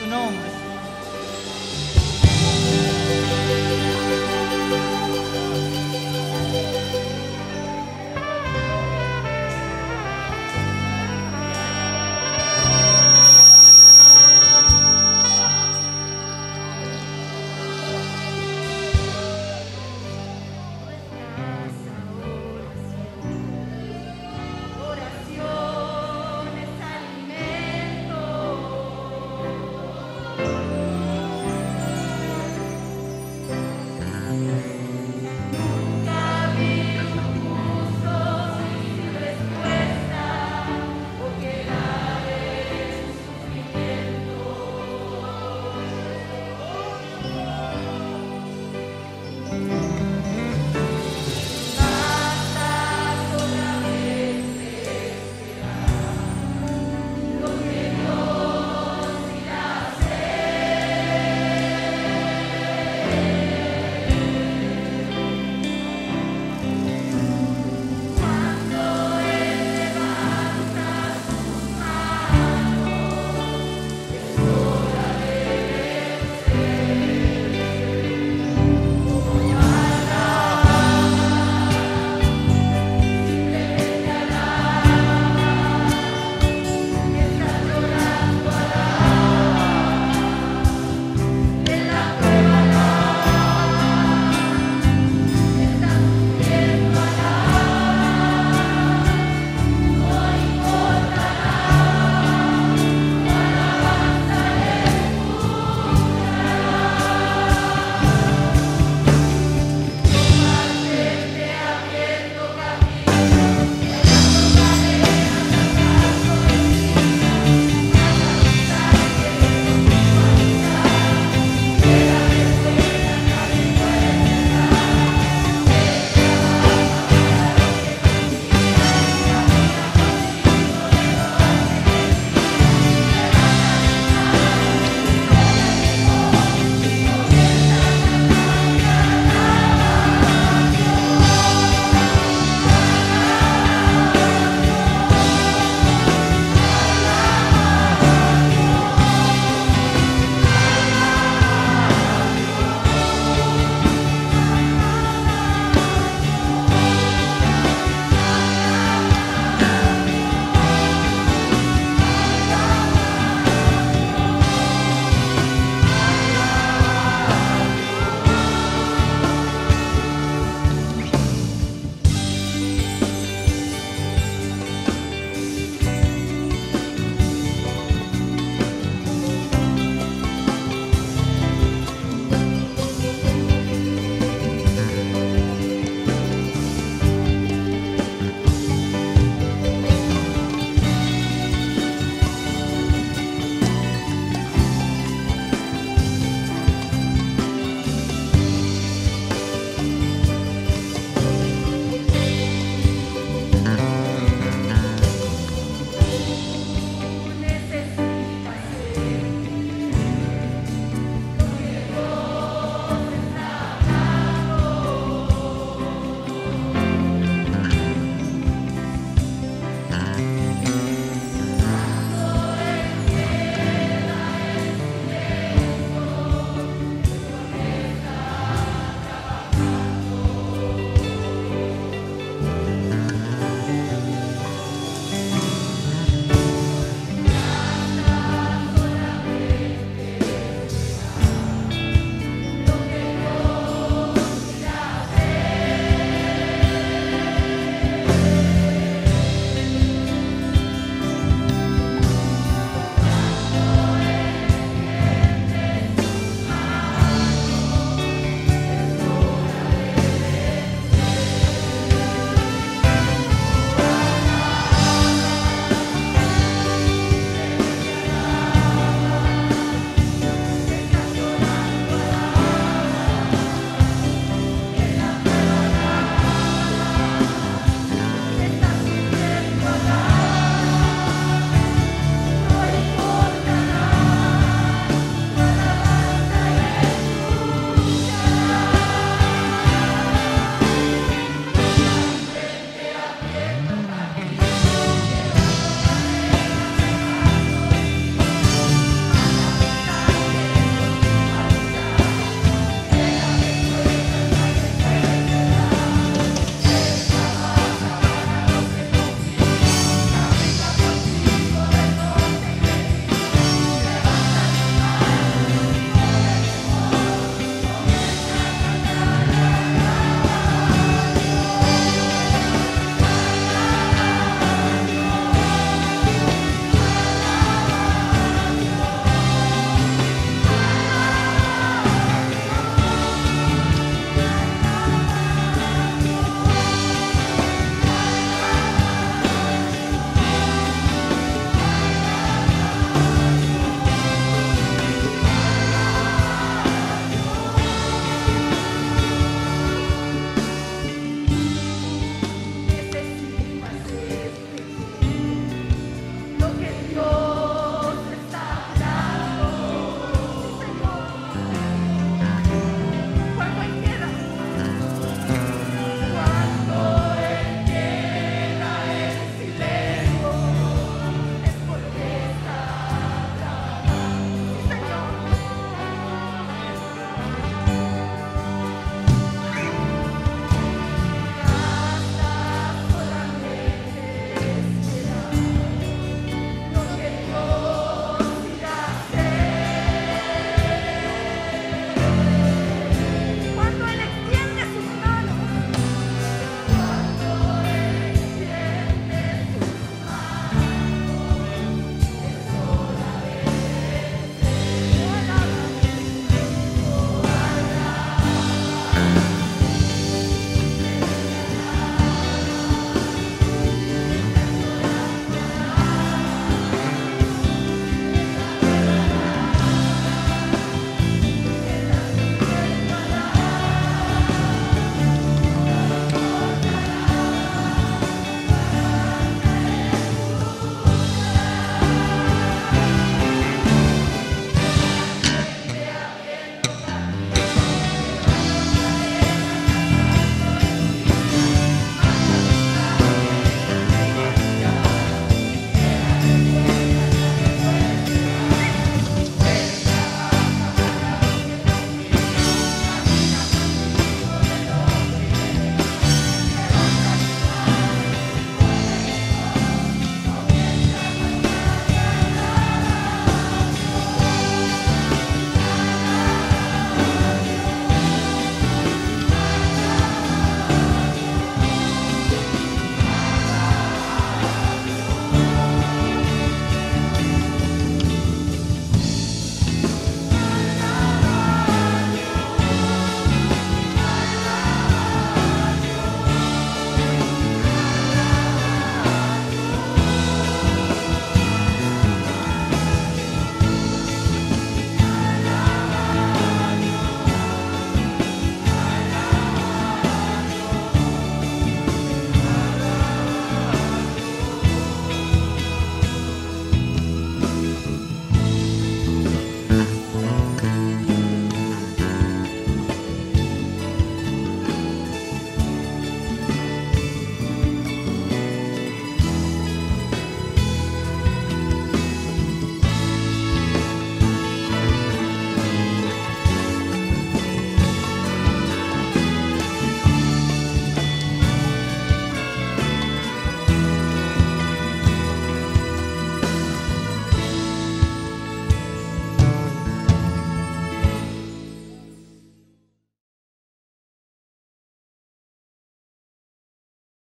to know